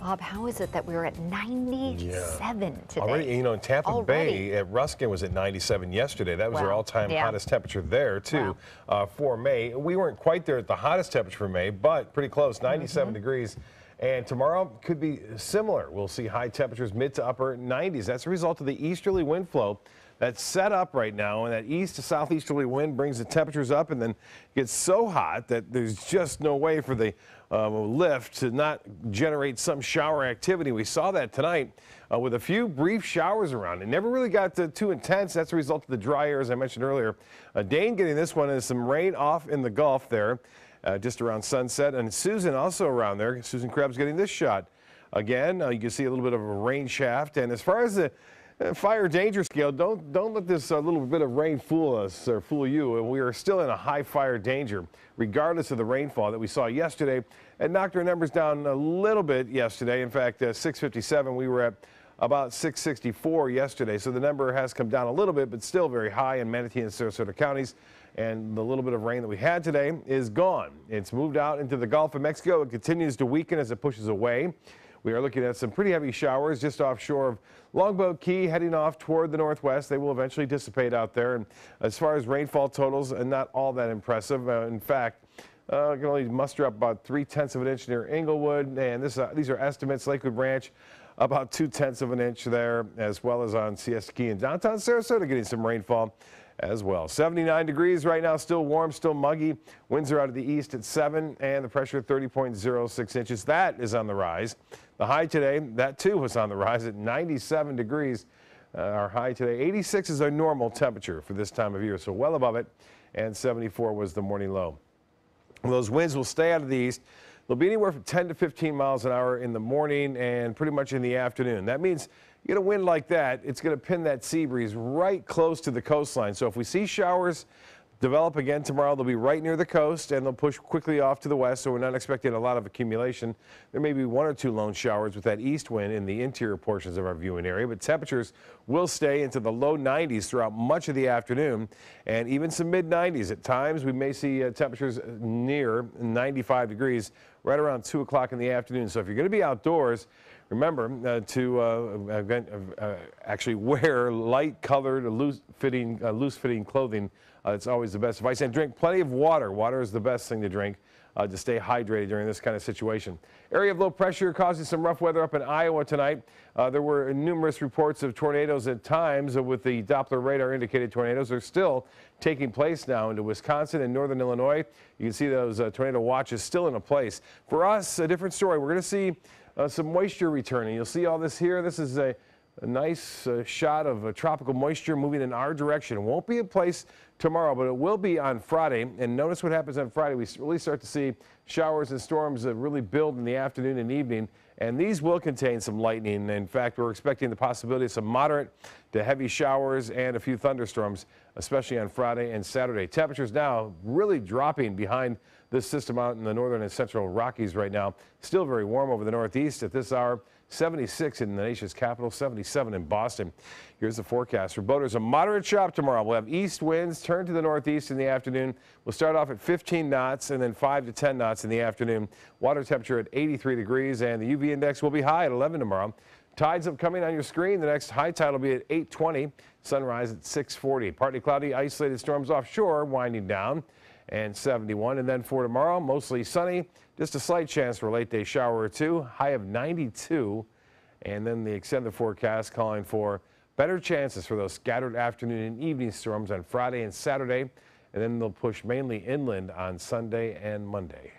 Bob, how is it that we were at 97 today? Already, you know, in Tampa Already. Bay at Ruskin was at 97 yesterday. That was their Wow. all-time Yeah. hottest temperature there, too, uh, for May. We weren't quite there at the hottest temperature for May, but pretty close, 97 Mm-hmm. degrees. And tomorrow could be similar. We'll see high temperatures mid to upper 90s. That's a result of the easterly wind flow that's set up right now, and that east to southeasterly wind brings the temperatures up and then gets so hot that there's just no way for the um, lift to not generate some shower activity. We saw that tonight uh, with a few brief showers around. It never really got to, too intense. That's a result of the dry air, as I mentioned earlier. Uh, Dane getting this one is some rain off in the Gulf there, uh, just around sunset, and Susan also around there. Susan Krebs getting this shot. Again, uh, you can see a little bit of a rain shaft. And as far as the fire danger scale, don't don't let this uh, little bit of rain fool us or fool you. We are still in a high fire danger, regardless of the rainfall that we saw yesterday. It knocked our numbers down a little bit yesterday. In fact, uh, 657, we were at about 664 yesterday. So the number has come down a little bit, but still very high in Manatee and Sarasota counties. And the little bit of rain that we had today is gone. It's moved out into the Gulf of Mexico. It continues to weaken as it pushes away. We are looking at some pretty heavy showers just offshore of Longboat Key, heading off toward the northwest. They will eventually dissipate out there. And as far as rainfall totals, and not all that impressive. Uh, in fact, uh, can only muster up about three tenths of an inch near Englewood, and this uh, these are estimates. Lakewood Ranch, about two tenths of an inch there, as well as on Key and downtown Sarasota, getting some rainfall as well. 79 degrees right now, still warm, still muggy. Winds are out of the east at 7, and the pressure 30.06 inches. That is on the rise. The high today, that too was on the rise at 97 degrees. Uh, our high today, 86 is our normal temperature for this time of year, so well above it, and 74 was the morning low. Those winds will stay out of the east. They'll be anywhere from 10 to 15 miles an hour in the morning and pretty much in the afternoon. That means you get a wind like that, it's going to pin that sea breeze right close to the coastline. So if we see showers develop again tomorrow, they'll be right near the coast and they'll push quickly off to the west. So we're not expecting a lot of accumulation. There may be one or two lone showers with that east wind in the interior portions of our viewing area, but temperatures will stay into the low 90s throughout much of the afternoon and even some mid 90s. At times, we may see uh, temperatures near 95 degrees right around 2 o'clock in the afternoon. So if you're going to be outdoors, remember uh, to uh, uh, uh, actually wear light colored, loose fitting, uh, loose fitting clothing. It's always the best advice. And drink plenty of water. Water is the best thing to drink uh, to stay hydrated during this kind of situation. Area of low pressure causing some rough weather up in Iowa tonight. Uh, there were numerous reports of tornadoes at times uh, with the Doppler radar indicated tornadoes. They're still taking place now into Wisconsin and northern Illinois. You can see those uh, tornado watches still in a place. For us, a different story. We're going to see uh, some moisture returning. You'll see all this here. This is a a nice uh, shot of tropical moisture moving in our direction. It won't be in place tomorrow, but it will be on Friday. And notice what happens on Friday. We really start to see showers and storms that really build in the afternoon and evening. And these will contain some lightning. In fact, we're expecting the possibility of some moderate to heavy showers and a few thunderstorms, especially on Friday and Saturday. Temperatures now really dropping behind this system out in the northern and central Rockies right now. Still very warm over the northeast at this hour. 76 in the nation's capital, 77 in Boston. Here's the forecast for boaters. A moderate chop tomorrow. We'll have east winds turn to the northeast in the afternoon. We'll start off at 15 knots and then 5 to 10 knots in the afternoon. Water temperature at 83 degrees and the UV index will be high at 11 tomorrow. Tides upcoming on your screen. The next high tide will be at 820. Sunrise at 640. Partly cloudy, isolated storms offshore winding down and 71. And then for tomorrow, mostly sunny. Just a slight chance for a late day shower or two. High of 92. And then the extended forecast calling for better chances for those scattered afternoon and evening storms on Friday and Saturday. And then they'll push mainly inland on Sunday and Monday.